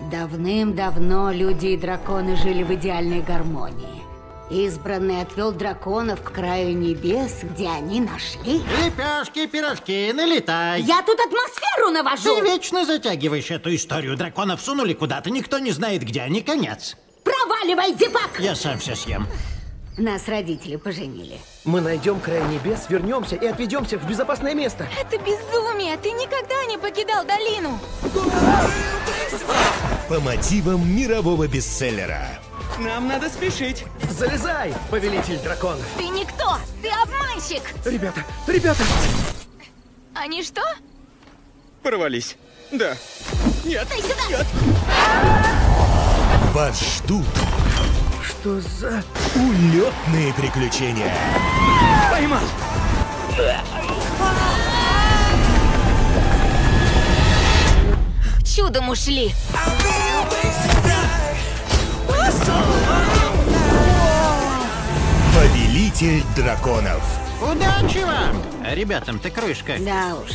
Давным-давно люди и драконы жили в идеальной гармонии. Избранный отвел драконов к краю небес, где они нашли. Лепешки, пирожки, налетай. Я тут атмосферу навожу! Ты вечно затягиваешь эту историю. Драконов сунули куда-то, никто не знает, где они, конец. Проваливай, Дипак! Я сам все съем. Нас родители поженили. Мы найдем край небес, вернемся и отведем всех в безопасное место. Это безумие! Ты никогда не покидал долину! По мотивам мирового бестселлера. Нам надо спешить. Залезай, повелитель драконов. Ты никто! Ты обманщик! Ребята, ребята! Они что? Порвались. Да. Нет. Дай сюда! Нет. Вас ждут Что за... улетные приключения. Поймал. Чудом ушли! Повелитель драконов. Удачи вам! Ребятам ты крышка. Да уж.